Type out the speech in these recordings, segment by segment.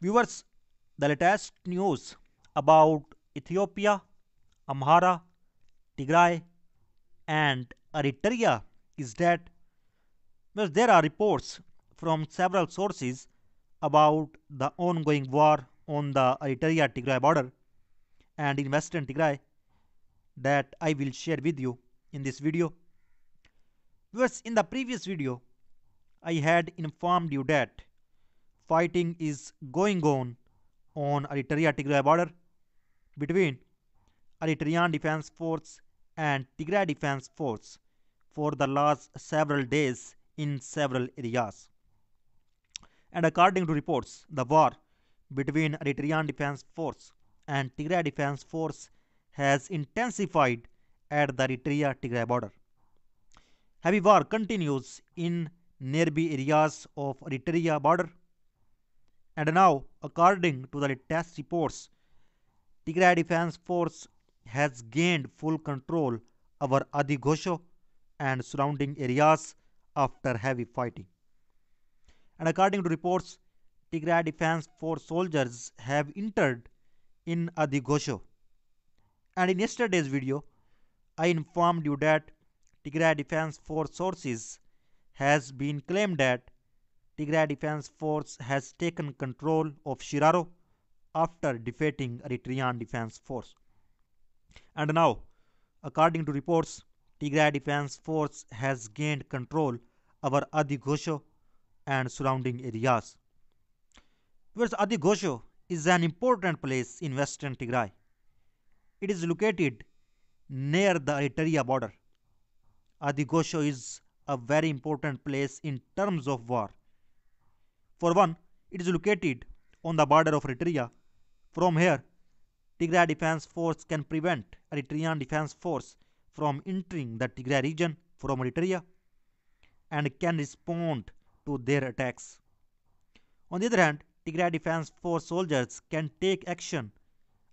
Viewers, the latest news about Ethiopia, Amhara, Tigray, and Eritrea is that well, there are reports from several sources about the ongoing war on the Eritrea Tigray border and in Western Tigray that I will share with you in this video. Viewers, in the previous video, I had informed you that fighting is going on on Eritrea Tigray border between Eritrean Defense Force and Tigray Defense Force for the last several days in several areas. And according to reports, the war between Eritrean Defense Force and Tigray Defense Force has intensified at the Eritrea Tigray border. Heavy war continues in nearby areas of Eritrea border. And now, according to the latest reports, Tigray Defense Force has gained full control over Adi Goshu and surrounding areas after heavy fighting. And according to reports, Tigray Defense Force soldiers have entered in Adi Goshu. And in yesterday's video, I informed you that Tigray Defense Force sources has been claimed that Tigray Defense Force has taken control of Shiraro after defeating Eritrean Defense Force. And now, according to reports, Tigray Defense Force has gained control over Adi Goshu and surrounding areas. Whereas Adi Goshu is an important place in western Tigray. It is located near the Eritrea border. Adi Goshu is a very important place in terms of war. For one, it is located on the border of Eritrea. From here, Tigray Defense Force can prevent Eritrean Defense Force from entering the Tigray region from Eritrea and can respond to their attacks. On the other hand, Tigray Defense Force soldiers can take action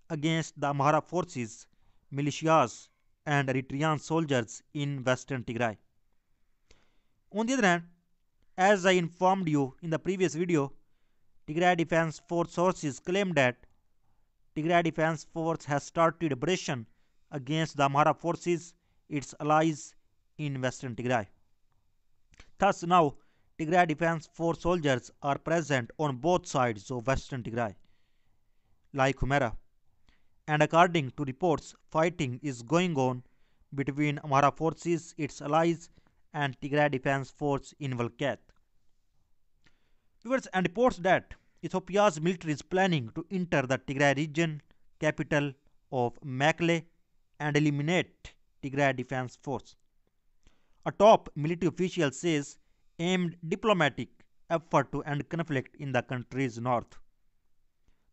against the Amhara forces, militias, and Eritrean soldiers in western Tigray. On the other hand, as I informed you in the previous video, Tigray Defense Force sources claim that Tigray Defense Force has started operation against the Amhara forces, its allies in western Tigray. Thus now, Tigray Defense Force soldiers are present on both sides of western Tigray, like Humera. And according to reports, fighting is going on between Amhara forces, its allies, and Tigray Defense Force in Welkait. Viewers, and reports that Ethiopia's military is planning to enter the Tigray region capital of Mekelle and eliminate Tigray Defense Force. A top military official says aimed diplomatic effort to end conflict in the country's north.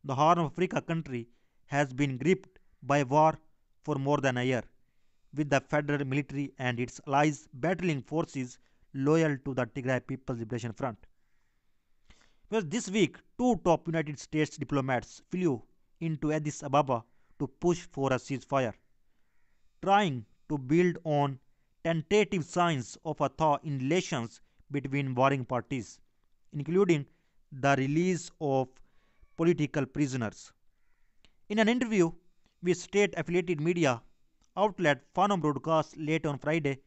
The Horn of Africa country has been gripped by war for more than a year, with the federal military and its allies battling forces loyal to the Tigray People's Liberation Front. Well, this week, two top United States diplomats flew into Addis Ababa to push for a ceasefire, trying to build on tentative signs of a thaw in relations between warring parties, including the release of political prisoners. In an interview with state affiliated media outlet Fana broadcast late on Friday,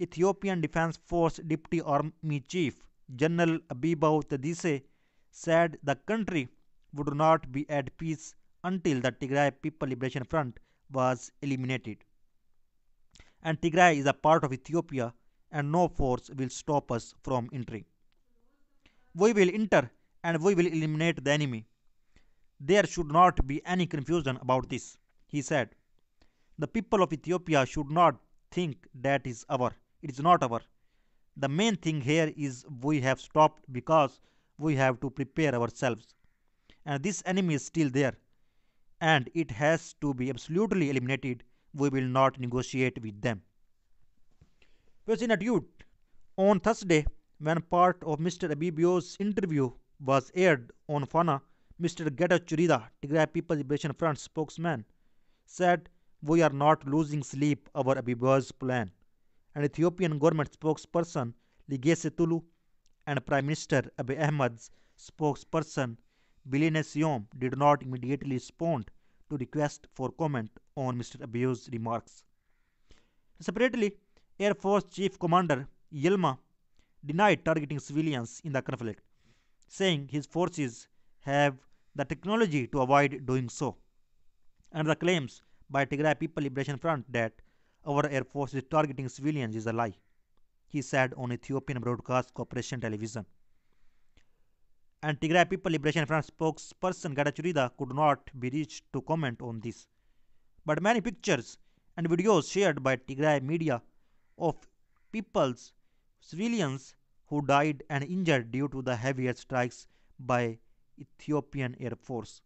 Ethiopian Defense Force Deputy Army Chief General Abebaw Tadesse said the country would not be at peace until the Tigray People Liberation Front was eliminated. And Tigray is a part of Ethiopia and no force will stop us from entering. We will enter and we will eliminate the enemy. There should not be any confusion about this, he said. The people of Ethiopia should not think that is our. It is not our. The main thing here is we have stopped because we have to prepare ourselves. And this enemy is still there. And it has to be absolutely eliminated. We will not negotiate with them was in a tweet on Thursday when part of Mr. Abebaw's interview was aired on Fana. Mr. Getachew Reda, Tigray People's Liberation Front spokesman, said, We are not losing sleep over Abebaw's plan. An Ethiopian government spokesperson Legesse Tulu and Prime Minister Abiy Ahmed's spokesperson Billene Seyoum did not immediately respond to request for comment on Mr. Abiy's remarks. Separately, Air Force Chief Commander Yilma denied targeting civilians in the conflict, saying his forces have the technology to avoid doing so. And the claims by Tigray People Liberation Front that our air force is targeting civilians is a lie, he said on Ethiopian Broadcast Corporation television. And Tigray People Liberation Front spokesperson Getachew could not be reached to comment on this. But many pictures and videos shared by Tigray media of people's civilians who died and injured due to the heavy strikes by Ethiopian Air Force.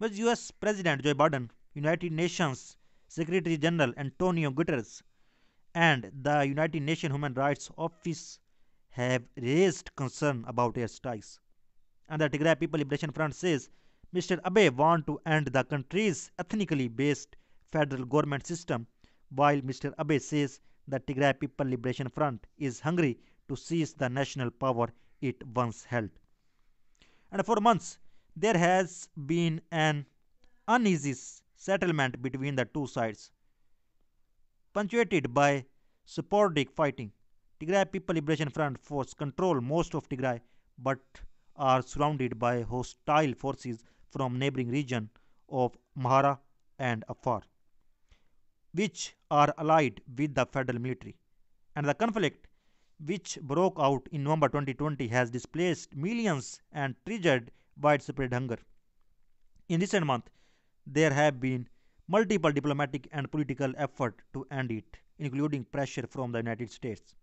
US President Joe Biden, United Nations Secretary General Antonio Guterres, and the United Nations Human Rights Office have raised concern about airstrikes. And the Tigray People Liberation Front says Mr. Abiy wants to end the country's ethnically based federal government system, while Mr. Abiy says the Tigray People Liberation Front is hungry to seize the national power it once held. And for months, there has been an uneasy settlement between the two sides, punctuated by sporadic fighting. Tigray People Liberation Front force control most of Tigray but are surrounded by hostile forces from neighboring region of Amhara and Afar, which are allied with the federal military. And the conflict, which broke out in November 2020, has displaced millions and triggered widespread hunger. In recent months, there have been multiple diplomatic and political efforts to end it, including pressure from the United States.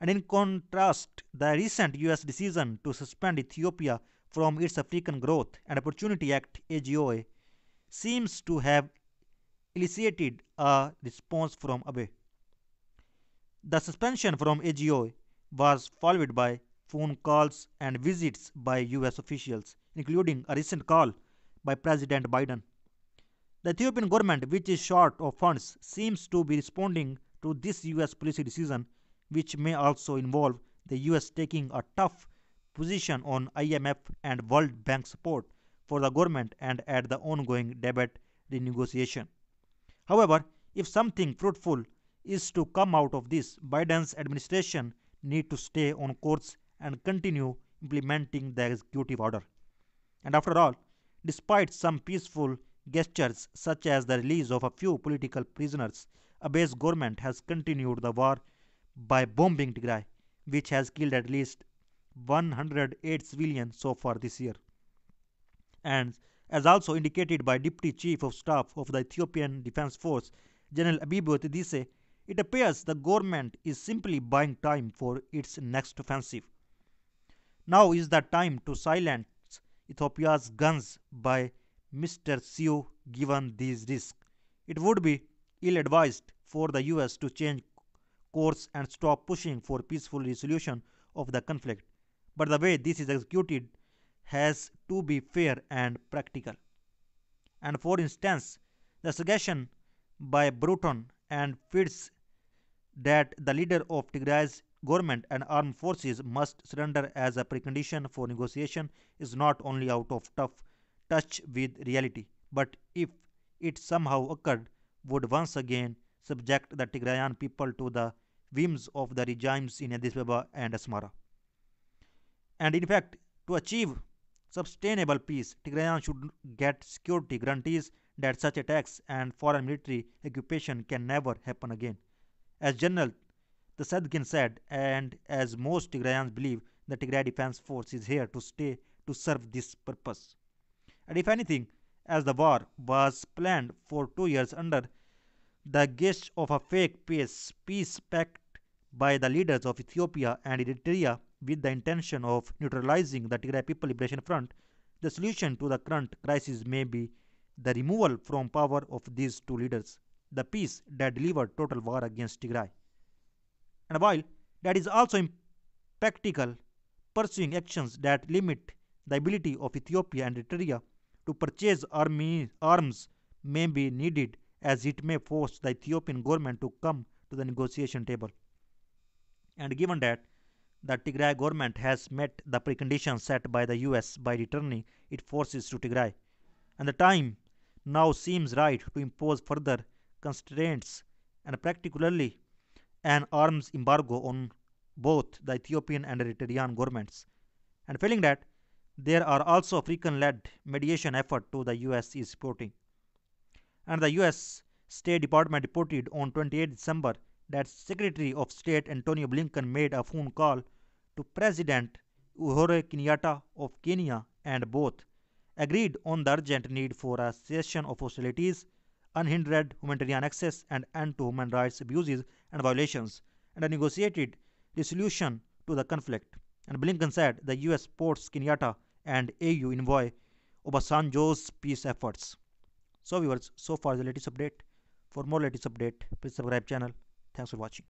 And in contrast, the recent US decision to suspend Ethiopia from its African Growth and Opportunity Act AGOA seems to have elicited a response from Abiy. The suspension from AGOA was followed by phone calls and visits by US officials, including a recent call by President Biden. The Ethiopian government, which is short of funds, seems to be responding to this US policy decision, which may also involve the US taking a tough position on IMF and World Bank support for the government and at the ongoing debt renegotiation. However, if something fruitful is to come out of this, Biden's administration need to stay on course and continue implementing the executive order. And after all, despite some peaceful gestures such as the release of a few political prisoners, Abiy's government has continued the war by bombing Tigray, which has killed at least 108 civilians so far this year. And as also indicated by Deputy Chief of Staff of the Ethiopian Defense Force, General Abebaw Tadesse, it appears the government is simply buying time for its next offensive. Now is the time to silence Ethiopia's guns by Mr. Siu given these risks. It would be ill advised for the US to change course and stop pushing for peaceful resolution of the conflict. But the way this is executed has to be fair and practical. And for instance, the suggestion by Bruton and Fitz that the leader of Tigray's government and armed forces must surrender as a precondition for negotiation is not only out of tough touch with reality, but if it somehow occurred, would once again subject the Tigrayan people to the whims of the regimes in Addis Ababa and Asmara. And in fact, to achieve sustainable peace, Tigrayan should get security guarantees that such attacks and foreign military occupation can never happen again. As General the Tsadkan said, and as most Tigrayans believe, the Tigray Defense Force is here to stay to serve this purpose. And if anything, as the war was planned for two years under the guise of a fake peace, peace pact by the leaders of Ethiopia and Eritrea with the intention of neutralizing the Tigray People Liberation Front, the solution to the current crisis may be the removal from power of these two leaders, the peace that delivered total war against Tigray. And while that is also impractical, pursuing actions that limit the ability of Ethiopia and Eritrea to purchase army, arms may be needed as it may force the Ethiopian government to come to the negotiation table. And given that the Tigray government has met the preconditions set by the US by returning its forces to Tigray, and the time now seems right to impose further constraints and particularly an arms embargo on both the Ethiopian and Eritrean governments. And failing that, there are also African-led mediation efforts to the US is supporting. And the US State Department reported on 28 December that Secretary of State Antonio Blinken made a phone call to President Uhuru Kenyatta of Kenya and both agreed on the urgent need for a cessation of hostilities, unhindered humanitarian access, and end to human rights abuses and violations, and a negotiated resolution to the conflict. And Blinken said the US supports Kenyatta and AU envoy Obasanjo's peace efforts. So viewers, so far the latest update. For more latest update, please subscribe channel. Thanks for watching.